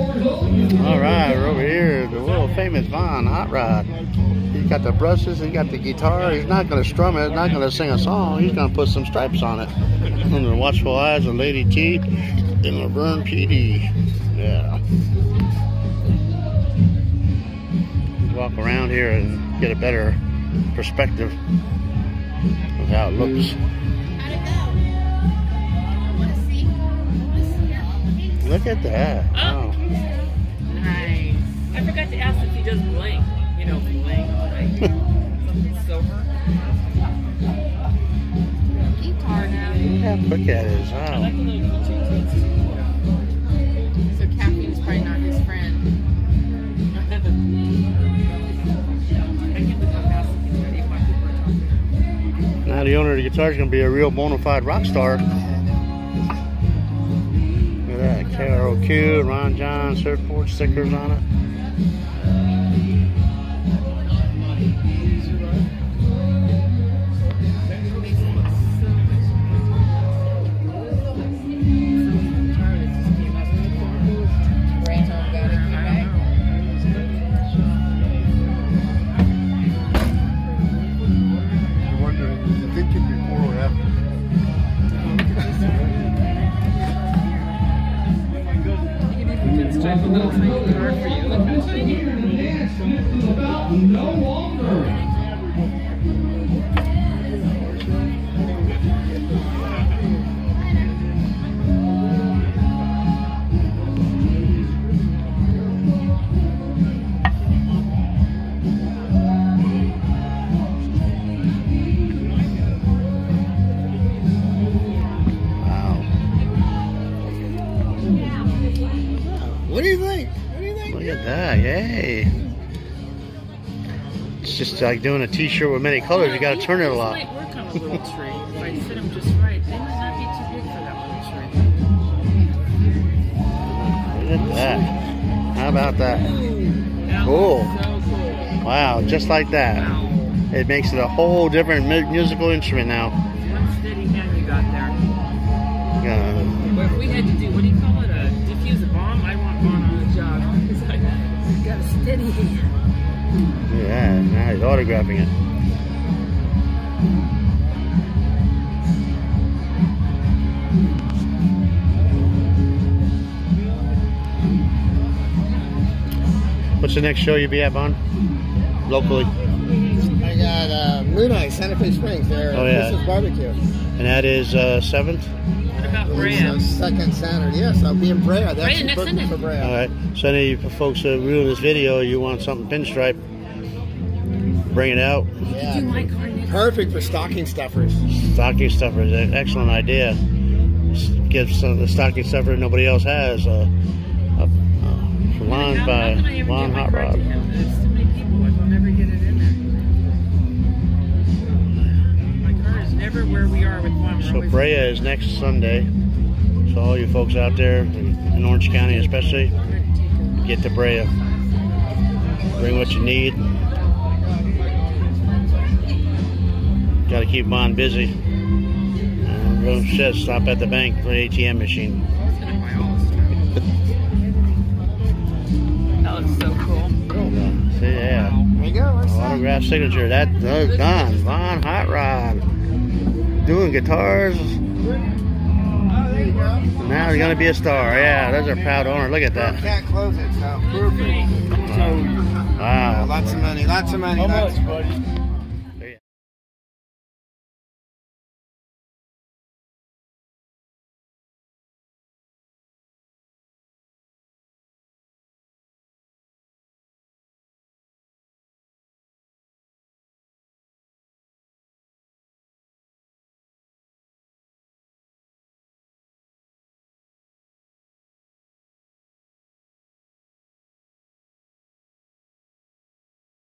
All right, we're over here, the world famous Von Hot Rod. He's got the brushes, he's got the guitar. He's not going to strum it, not going to sing a song. He's going to put some stripes on it. Under the watchful eyes of Lady T and La Verne PD. Yeah. Walk around here and get a better perspective of how it looks. Look at that. Wow. Silver. Now. How quick that is. I like the little keychain. So caffeine is probably not his friend. I give the capacity ready while people are talking. Now the owner of the guitar is going to be a real bona fide rock star. Look at that. KROQ, Ron Jon, surfboard stickers on it. Little tiny card for you. Look how tiny. Wow. What do you think? What do you think? Look at that. Yay. It's just like doing a t-shirt with many colors. You got to turn it a lot. might work on a little tree. If I fit them just right, they might not be too big for that little tree. Look at that. How about that? That Cool. So cool. Wow, just like that. Wow. It makes it a whole different musical instrument now. One steady hand you got there. Yeah. But if we had to do, what do you call it, a defuse a bomb? I want Von on the job. Because I got a steady hand. Yeah, now he's autographing it. What's the next show you'll be at, Von? Locally. I got uh, Moon Eye, Santa Fe Springs. There, Oh, yeah. This is barbecue. And that is uh, 7th? What about It's the second Saturday. Yes, I'll be in Brea. That's Brea next booked Sunday. for Brea. All right. So any folks that are viewing this video, you want something pinstripe, bring it out. Yeah. Do my card Perfect for stocking stuffers. Stocking stuffers. an excellent idea. Give some the stocking stuffer nobody else has. Uh, uh, uh, Salons How- by how can I ever Lon get my Hot card Rod. So always- Brea is next Sunday. So all you folks out there in Orange County, especially, get to Brea. Bring what you need. Got to keep Von busy. And don't shit, stop at the bank for the ATM machine. That looks so cool. cool. See, yeah. There you go. Autograph signature. That uh, done. Von Hot Rod. Doing guitars. You go. Now he's gonna be a star. Yeah, there's our proud owner. Look at that. Can't close it, so perfect. Wow. lots of money, lots of money. How much, buddy?